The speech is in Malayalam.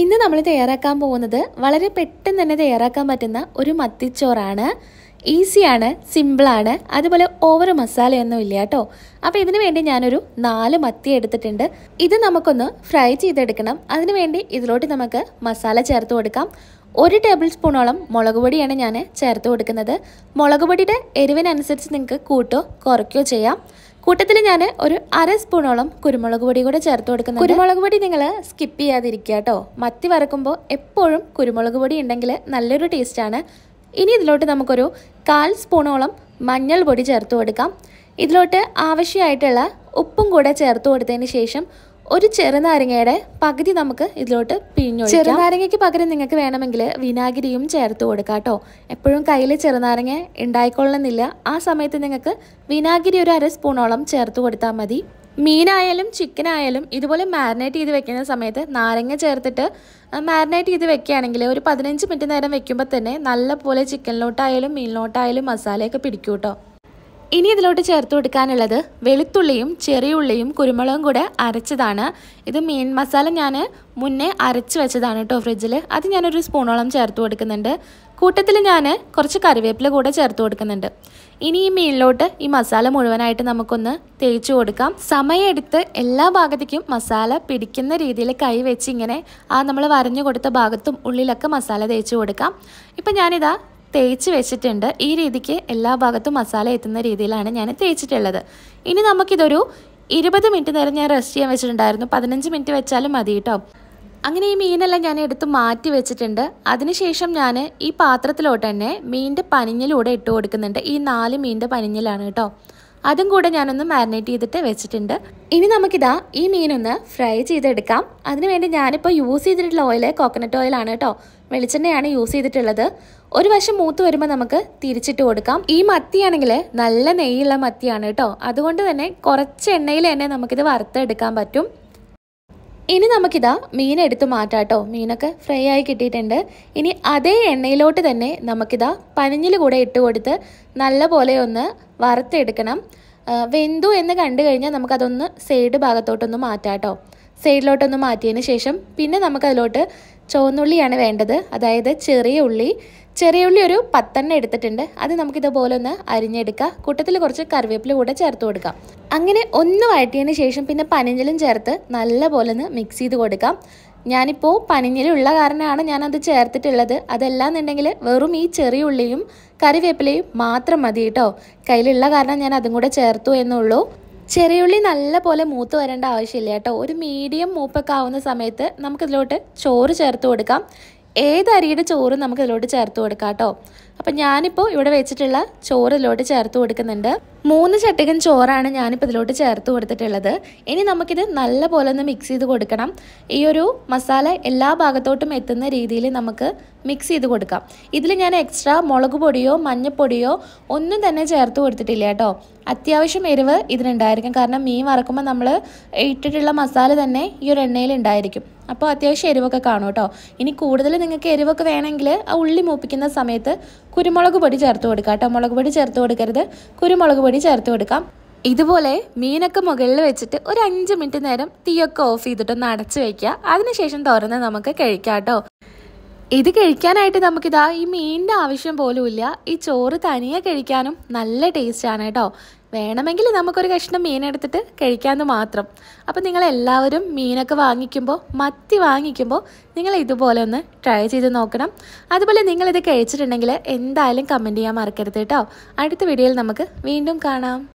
ഇന്ന് നമ്മൾ തയ്യാറാക്കാൻ പോകുന്നത് വളരെ പെട്ടെന്ന് തന്നെ തയ്യാറാക്കാൻ പറ്റുന്ന ഒരു മത്തിച്ചോറാണ്. ഈസിയാണ് സിമ്പിളാണ് അതുപോലെ ഓവർ മസാലയൊന്നും ഇല്ല കേട്ടോ. അപ്പോൾ ഇതിനു വേണ്ടി ഞാനൊരു നാല് മത്തി എടുത്തിട്ടുണ്ട്. ഇത് നമുക്കൊന്ന് ഫ്രൈ ചെയ്തെടുക്കണം. അതിനു വേണ്ടി ഇതിലോട്ട് നമുക്ക് മസാല ചേർത്ത് കൊടുക്കാം. ഒരു ടേബിൾ സ്പൂണോളം മുളക് പൊടിയാണ് ഞാൻ ചേർത്ത് കൊടുക്കുന്നത്. മുളക് പൊടിയുടെ എരിവിനനുസരിച്ച് നിങ്ങൾക്ക് കൂട്ടോ കുറയ്ക്കോ ചെയ്യാം. കൂട്ടത്തിൽ ഞാൻ ഒരു അര സ്പൂണോളം കുരുമുളക് പൊടി കൂടെ ചേർത്ത് കൊടുക്കുന്നത് കുരുമുളക് പൊടി നിങ്ങൾ സ്കിപ്പ് ചെയ്യാതിരിക്കുക കേട്ടോ. മത്തി വറക്കുമ്പോൾ എപ്പോഴും കുരുമുളക് പൊടി ഉണ്ടെങ്കിൽ നല്ലൊരു ടേസ്റ്റാണ് ഇനി ഇതിലോട്ട് നമുക്കൊരു കാൽ സ്പൂണോളം മഞ്ഞൾ പൊടി ചേർത്ത് കൊടുക്കാം. ഇതിലോട്ട് ആവശ്യമായിട്ടുള്ള ഉപ്പും കൂടെ ചേർത്ത് കൊടുത്തതിന് ശേഷം ഒരു ചെറുനാരങ്ങയുടെ പകുതി നമുക്ക് ഇതിലോട്ട് പിഴിഞ്ഞു ചെറുനാരങ്ങയ്ക്ക് പകരം നിങ്ങൾക്ക് വേണമെങ്കിൽ വിനാഗിരിയും ചേർത്ത് കൊടുക്കാം കേട്ടോ. എപ്പോഴും കയ്യിൽ ചെറുനാരങ്ങ ഉണ്ടായിക്കൊള്ളുന്നില്ല ആ സമയത്ത് നിങ്ങൾക്ക് വിനാഗിരി ഒരു അര സ്പൂണോളം ചേർത്ത് കൊടുത്താൽ മതി. മീനായാലും ചിക്കനായാലും ഇതുപോലെ മാരിനേറ്റ് ചെയ്ത് വെക്കുന്ന സമയത്ത് നാരങ്ങ ചേർത്തിട്ട് മാരിനേറ്റ് ചെയ്ത് വെക്കുകയാണെങ്കിൽ ഒരു പതിനഞ്ച് മിനിറ്റ് നേരം വെക്കുമ്പോൾ തന്നെ നല്ലപോലെ ചിക്കനിലോട്ടായാലും മീനിലോട്ടായാലും മസാലയൊക്കെ പിടിക്കും കേട്ടോ. ഇനി ഇതിലോട്ട് ചേർത്ത് കൊടുക്കാനുള്ളത് വെളുത്തുള്ളിയും ചെറിയുള്ളിയും കുരുമുളകും കൂടെ അരച്ചതാണ്. ഇത് മീൻ മസാല ഞാൻ മുന്നേ അരച്ച് വെച്ചതാണ് കേട്ടോ ഫ്രിഡ്ജിൽ അത് ഞാനൊരു സ്പൂണോളം ചേർത്ത് കൊടുക്കുന്നുണ്ട്. കൂട്ടത്തിൽ ഞാൻ കുറച്ച് കറിവേപ്പില കൂടെ ചേർത്ത് കൊടുക്കുന്നുണ്ട്. ഇനി ഈ മീനിലോട്ട് ഈ മസാല മുഴുവനായിട്ട് നമുക്കൊന്ന് തേച്ച് കൊടുക്കാം. സമയമെടുത്ത് എല്ലാ ഭാഗത്തേക്കും മസാല പിടിക്കുന്ന രീതിയിൽ കൈ വെച്ച് ഇങ്ങനെ ആ നമ്മൾ വരഞ്ഞു കൊടുത്ത ഭാഗത്തും ഉള്ളിലൊക്കെ മസാല തേച്ച് കൊടുക്കാം. ഇപ്പം ഞാനിതാ തേച്ച് വെച്ചിട്ടുണ്ട്. ഈ രീതിക്ക് എല്ലാ ഭാഗത്തും മസാല എത്തുന്ന രീതിയിലാണ് ഞാൻ തേച്ചിട്ടുള്ളത്. ഇനി നമുക്കിതൊരു ഇരുപത് മിനിറ്റ് നേരം ഞാൻ റെസ്റ്റ് ചെയ്യാൻ വെച്ചിട്ടുണ്ടായിരുന്നു. പതിനഞ്ച് മിനിറ്റ് വെച്ചാലും മതി കേട്ടോ അങ്ങനെ ഈ മീനെല്ലാം ഞാൻ എടുത്ത് മാറ്റി വെച്ചിട്ടുണ്ട്. അതിനുശേഷം ഞാൻ ഈ പാത്രത്തിലോട്ട് തന്നെ മീനിന്റെ പനിഞ്ഞിലൂടെ ഇട്ട് കൊടുക്കുന്നുണ്ട്. ഈ നാല് മീനിന്റെ പനിഞ്ഞിലാണ് കേട്ടോ അതും കൂടെ ഞാനൊന്ന് മാരിനേറ്റ് ചെയ്തിട്ട് വെച്ചിട്ടുണ്ട്. ഇനി നമുക്കിതാ ഈ മീനൊന്ന് ഫ്രൈ ചെയ്തെടുക്കാം. അതിനുവേണ്ടി ഞാനിപ്പോൾ യൂസ് ചെയ്തിട്ടുള്ള ഓയിൽ കോക്കനട്ട് ഓയിലാണ് കേട്ടോ. വെളിച്ചെണ്ണയാണ് യൂസ് ചെയ്തിട്ടുള്ളത്. ഒരു വശം മൂത്ത് വരുമ്പോൾ നമുക്ക് തിരിച്ചിട്ട് കൊടുക്കാം. ഈ മത്തിയാണെങ്കിൽ നല്ല നെയ്യുള്ള മത്തിയാണ് കേട്ടോ. അതുകൊണ്ട് തന്നെ കുറച്ച് എണ്ണയിൽ തന്നെ നമുക്കിത് വറുത്തെടുക്കാൻ പറ്റും. ഇനി നമുക്കിതാ മീൻ എടുത്ത് മാറ്റാം കേട്ടോ മീനൊക്കെ ഫ്രൈ ആയി കിട്ടിയിട്ടുണ്ട്. ഇനി അതേ എണ്ണയിലോട്ട് തന്നെ നമുക്കിതാ പനിഞ്ഞിൽ കൂടെ ഇട്ട് കൊടുത്ത് നല്ല പോലെ ഒന്ന് വറുത്തെടുക്കണം. വെന്തു എന്ന് കണ്ടു കഴിഞ്ഞാൽ നമുക്കതൊന്ന് സൈഡ് ഭാഗത്തോട്ടൊന്ന് മാറ്റാം കേട്ടോ സൈഡിലോട്ടൊന്ന് മാറ്റിയതിന് ശേഷം പിന്നെ നമുക്കതിലോട്ട് ചുവന്നുള്ളിയാണ് വേണ്ടത്. അതായത് ചെറിയ ഉള്ളി ചെറിയ ഉള്ളി ഒരു പത്തെണ്ണം എടുത്തിട്ടുണ്ട്. അത് നമുക്കിതുപോലെ ഒന്ന് അരിഞ്ഞെടുക്കാം. കൂട്ടത്തിൽ കുറച്ച് കറിവേപ്പില കൂടെ ചേർത്ത് കൊടുക്കാം. അങ്ങനെ ഒന്ന് വഴറ്റിയതിന് ശേഷം പിന്നെ പനിഞ്ഞിലും ചേർത്ത് നല്ലപോലെ ഒന്ന് മിക്സ് ചെയ്ത് കൊടുക്കാം. ഞാനിപ്പോൾ പനിഞ്ഞിലുള്ള കാരണമാണ് ഞാനത് ചേർത്തിട്ടുള്ളത്. അതല്ലാന്നുണ്ടെങ്കിൽ വെറും ഈ ചെറിയ ഉള്ളിയും കറിവേപ്പിലയും മാത്രം മതി കേട്ടോ. കയ്യിലുള്ള കാരണം ഞാൻ അതും കൂടെ ചേർത്തു എന്നുള്ളൂ. ചെറിയുള്ളി നല്ല പോലെ മൂത്ത് വരേണ്ട ആവശ്യമില്ല കേട്ടോ. ഒരു മീഡിയം മൂപ്പൊക്കെ ആവുന്ന സമയത്ത് നമുക്കിതിലോട്ട് ചോറ് ചേർത്ത് കൊടുക്കാം. ഏത് അരിയുടെ ചോറ് നമുക്ക് ഇതിലോട്ട് ചേർത്ത് കൊടുക്കാം കേട്ടോ. അപ്പം ഞാനിപ്പോൾ ഇവിടെ വെച്ചിട്ടുള്ള ചോറ് ഇതിലോട്ട് ചേർത്ത് കൊടുക്കുന്നുണ്ട്. മൂന്ന് ചട്ടികൻ ചോറാണ് ഞാനിപ്പോൾ ഇതിലോട്ട് ചേർത്ത് കൊടുത്തിട്ടുള്ളത്. ഇനി നമുക്കിത് നല്ല പോലെ ഒന്ന് മിക്സ് ചെയ്ത് കൊടുക്കണം. ഈ ഒരു മസാല എല്ലാ ഭാഗത്തോട്ടും എത്തുന്ന രീതിയിൽ നമുക്ക് മിക്സ് ചെയ്ത് കൊടുക്കാം. ഇതിൽ ഞാൻ എക്സ്ട്രാ മുളക് പൊടിയോ മഞ്ഞൾപ്പൊടിയോ ഒന്നും തന്നെ ചേർത്ത് കൊടുത്തിട്ടില്ല കേട്ടോ. അത്യാവശ്യം എരിവ് ഇതിനുണ്ടായിരിക്കും. കാരണം മീൻ വറക്കുമ്പോൾ നമ്മൾ ഇട്ടിട്ടുള്ള മസാല തന്നെ ഈ ഒരു എണ്ണയിൽ ഉണ്ടായിരിക്കും. അപ്പോൾ അത്യാവശ്യം എരിവൊക്കെ കാണും കേട്ടോ. ഇനി കൂടുതൽ നിങ്ങൾക്ക് എരിവൊക്കെ വേണമെങ്കിൽ ആ ഉള്ളി മൂപ്പിക്കുന്ന സമയത്ത് കുരുമുളക് പൊടി ചേർത്ത് കൊടുക്കാം കേട്ടോ. മുളക് പൊടി ചേർത്ത് കൊടുക്കരുത്. കുരുമുളക് പൊടി ചേർത്ത് കൊടുക്കാം. ഇതുപോലെ മീനൊക്കെ മുകളിൽ വെച്ചിട്ട് ഒരു അഞ്ച് മിനിറ്റ് നേരം തീയൊക്കെ ഓഫ് ചെയ്തിട്ടൊന്ന് അടച്ചു വയ്ക്കുക അതിനുശേഷം തുറന്ന് നമുക്ക് കഴിക്കാം കേട്ടോ. ഇത് കഴിക്കാനായിട്ട് നമുക്കിതാ ഈ മീനിന്റെ ആവശ്യം പോലും ഇല്ല. ഈ ചോറ് തനിയെ കഴിക്കാനും നല്ല ടേസ്റ്റാണ് കേട്ടോ. വേണമെങ്കിൽ നമുക്കൊരു കഷ്ണം മീനെടുത്തിട്ട് കഴിക്കാമെന്ന് മാത്രം. അപ്പോൾ നിങ്ങൾ എല്ലാവരും മീനൊക്കെ വാങ്ങിക്കുമ്പോൾ മത്തി വാങ്ങിക്കുമ്പോൾ നിങ്ങൾ ഇതുപോലെ ഒന്ന് ട്രൈ ചെയ്ത് നോക്കണം. അതുപോലെ നിങ്ങളിത് കഴിച്ചിട്ടുണ്ടെങ്കിൽ എന്തായാലും കമന്റ് ചെയ്യാൻ മറക്കരുത് കേട്ടോ. അടുത്ത വീഡിയോയിൽ നമുക്ക് വീണ്ടും കാണാം.